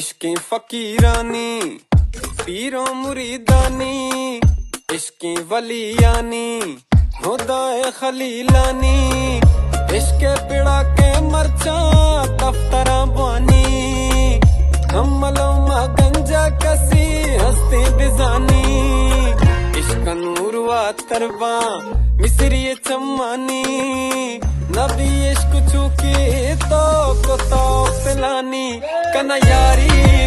इश्की फकीरानी, पीरो मुरीदानी, इश्की वलियानी, खुदाए खलीलानी, इश्के पिड़ा के मरचा, दफ्तरा बानी हमलो मा गंजा कसी, हस्ती बिजानी, इश्क नूर वा तरबा, मिसरी चम्मानी, नबी इश्क चुकी तो नानी कन्ना यारी